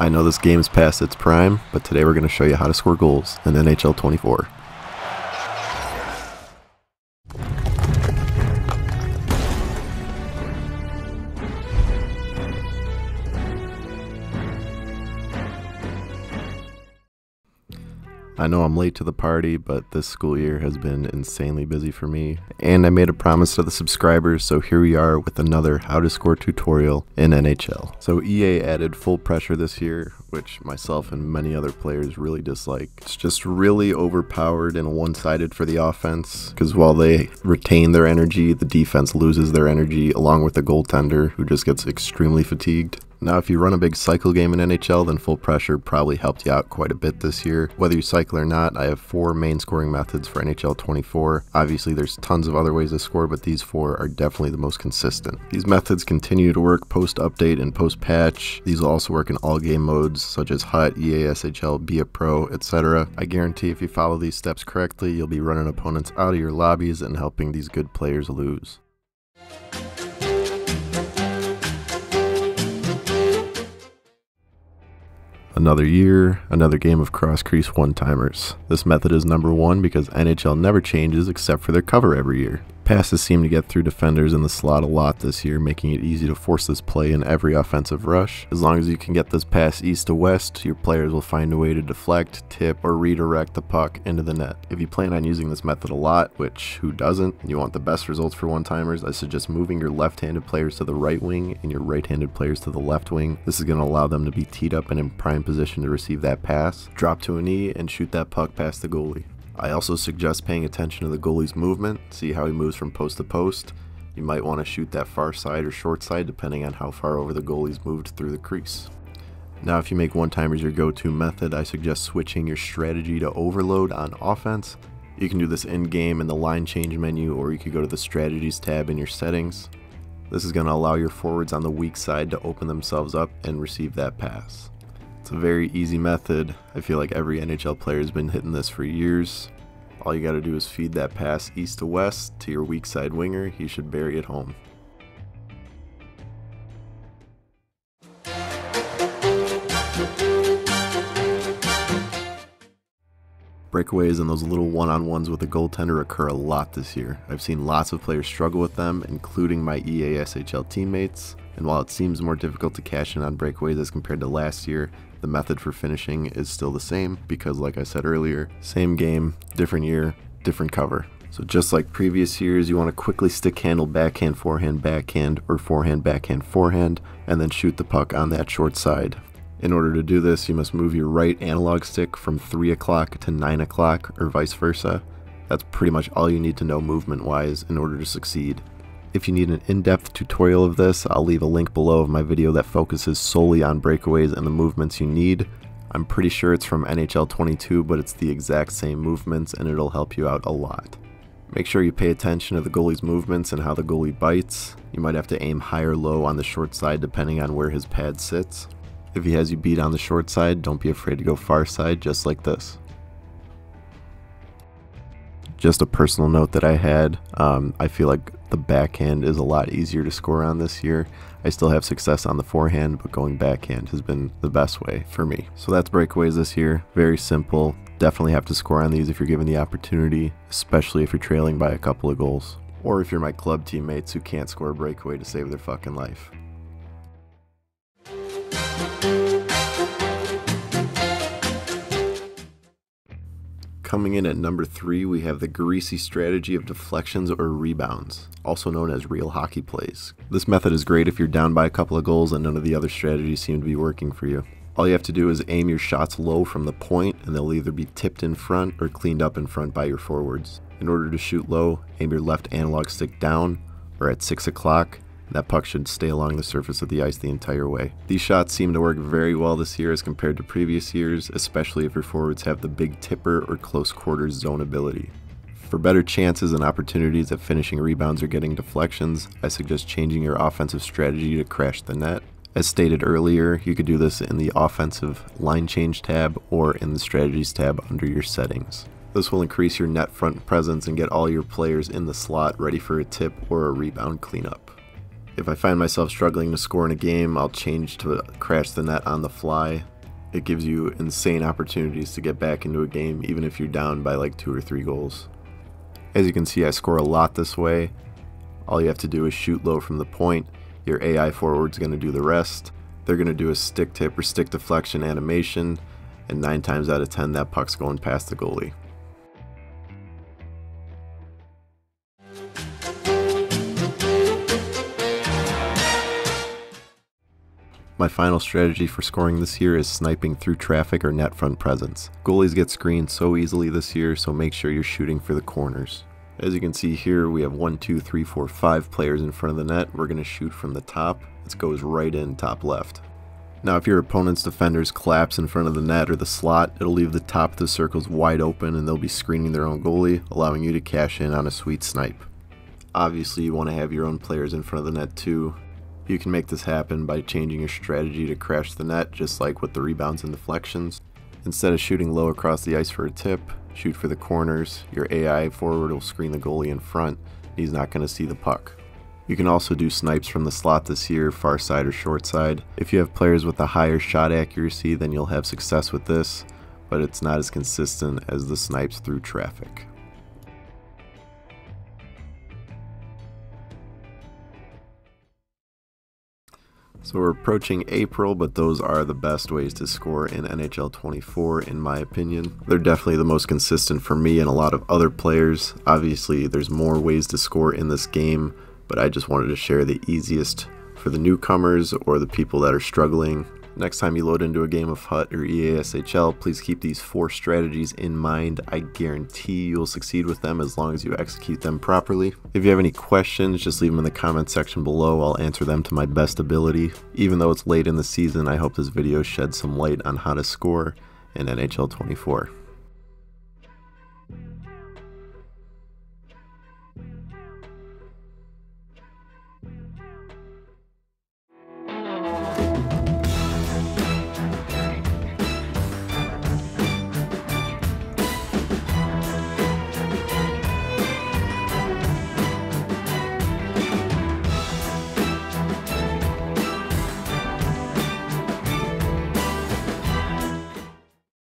I know this game is past its prime, but today we're going to show you how to score goals in NHL 24. I know I'm late to the party, but this school year has been insanely busy for me, and I made a promise to the subscribers, so here we are with another how to score tutorial in NHL. So EA added full pressure this year, which myself and many other players really dislike. It's just really overpowered and one-sided for the offense, because while they retain their energy, the defense loses their energy along with the goaltender, who just gets extremely fatigued. Now, if you run a big cycle game in NHL, then full pressure probably helped you out quite a bit this year. Whether you cycle or not, I have four main scoring methods for NHL 24. Obviously, there's tons of other ways to score, but these four are definitely the most consistent. These methods continue to work post update and post patch. These will also work in all game modes such as HUT, EASHL, Be a Pro, etc. I guarantee if you follow these steps correctly, you'll be running opponents out of your lobbies and helping these good players lose. Another year, another game of cross crease one timers. This method is number one because NHL never changes except for their cover every year. Passes seem to get through defenders in the slot a lot this year, making it easy to force this play in every offensive rush. As long as you can get this pass east to west, your players will find a way to deflect, tip, or redirect the puck into the net. If you plan on using this method a lot, which who doesn't, and you want the best results for one-timers, I suggest moving your left-handed players to the right wing and your right-handed players to the left wing. This is going to allow them to be teed up and in prime position to receive that pass, drop to a knee, and shoot that puck past the goalie. I also suggest paying attention to the goalie's movement, see how he moves from post to post. You might want to shoot that far side or short side depending on how far over the goalie's moved through the crease. Now if you make one-timers your go-to method, I suggest switching your strategy to overload on offense. You can do this in-game in the line change menu or you could go to the strategies tab in your settings. This is going to allow your forwards on the weak side to open themselves up and receive that pass. It's a very easy method. I feel like every NHL player has been hitting this for years. All you got to do is feed that pass east to west to your weak side winger. He should bury it home. Breakaways and those little one-on-ones with a goaltender occur a lot this year. I've seen lots of players struggle with them, including my EASHL teammates. And while it seems more difficult to cash in on breakaways as compared to last year, the method for finishing is still the same because like I said earlier, same game, different year, different cover. So just like previous years, you want to quickly stick handle backhand, forehand, backhand, or forehand, backhand, forehand, and then shoot the puck on that short side. In order to do this, you must move your right analog stick from 3 o'clock to 9 o'clock, or vice versa. That's pretty much all you need to know movement-wise in order to succeed. If you need an in-depth tutorial of this, I'll leave a link below of my video that focuses solely on breakaways and the movements you need. I'm pretty sure it's from NHL 22, but it's the exact same movements and it'll help you out a lot. Make sure you pay attention to the goalie's movements and how the goalie bites. You might have to aim high or low on the short side depending on where his pad sits. If he has you beat on the short side, don't be afraid to go far side just like this just a personal note that I had. Um, I feel like the backhand is a lot easier to score on this year. I still have success on the forehand, but going backhand has been the best way for me. So that's breakaways this year. Very simple. Definitely have to score on these if you're given the opportunity, especially if you're trailing by a couple of goals. Or if you're my club teammates who can't score a breakaway to save their fucking life. Coming in at number three, we have the greasy strategy of deflections or rebounds, also known as real hockey plays. This method is great if you're down by a couple of goals and none of the other strategies seem to be working for you. All you have to do is aim your shots low from the point and they'll either be tipped in front or cleaned up in front by your forwards. In order to shoot low, aim your left analog stick down or at 6 o'clock that puck should stay along the surface of the ice the entire way. These shots seem to work very well this year as compared to previous years, especially if your forwards have the big tipper or close quarters zone ability. For better chances and opportunities at finishing rebounds or getting deflections, I suggest changing your offensive strategy to crash the net. As stated earlier, you could do this in the offensive line change tab or in the strategies tab under your settings. This will increase your net front presence and get all your players in the slot ready for a tip or a rebound cleanup. If I find myself struggling to score in a game, I'll change to crash the net on the fly. it gives you insane opportunities to get back into a game even if you're down by like two or three goals. As you can see, I score a lot this way. All you have to do is shoot low from the point. Your AI forward's going to do the rest. They're going to do a stick tip or stick deflection animation, and 9 times out of 10 that puck's going past the goalie. My final strategy for scoring this year is sniping through traffic or net front presence. Goalies get screened so easily this year, so make sure you're shooting for the corners. As you can see here, we have one, two, three, four, five players in front of the net. We're going to shoot from the top. It goes right in top left. Now if your opponent's defenders collapse in front of the net or the slot, it'll leave the top of the circles wide open and they'll be screening their own goalie, allowing you to cash in on a sweet snipe. Obviously you want to have your own players in front of the net too, you can make this happen by changing your strategy to crash the net, just like with the rebounds and deflections. Instead of shooting low across the ice for a tip, shoot for the corners. Your AI forward will screen the goalie in front. He's not going to see the puck. You can also do snipes from the slot this year, far side or short side. If you have players with a higher shot accuracy, then you'll have success with this, but it's not as consistent as the snipes through traffic. So we're approaching April, but those are the best ways to score in NHL 24 in my opinion. They're definitely the most consistent for me and a lot of other players. Obviously, there's more ways to score in this game, but I just wanted to share the easiest for the newcomers or the people that are struggling Next time you load into a game of HUT or EASHL, please keep these four strategies in mind. I guarantee you'll succeed with them as long as you execute them properly. If you have any questions, just leave them in the comment section below. I'll answer them to my best ability. Even though it's late in the season, I hope this video sheds some light on how to score in NHL 24.